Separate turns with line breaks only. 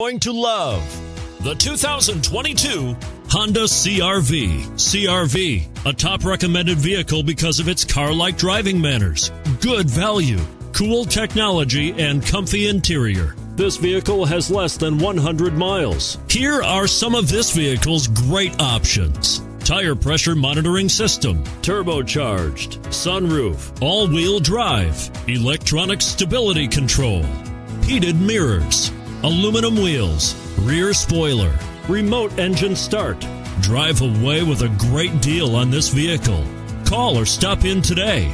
going to love the 2022 Honda CRV. CRV, a top recommended vehicle because of its car like driving manners, good value, cool technology, and comfy interior. This vehicle has less than 100 miles. Here are some of this vehicle's great options tire pressure monitoring system, turbocharged, sunroof, all wheel drive, electronic stability control, heated mirrors aluminum wheels, rear spoiler, remote engine start. Drive away with a great deal on this vehicle. Call or stop in today.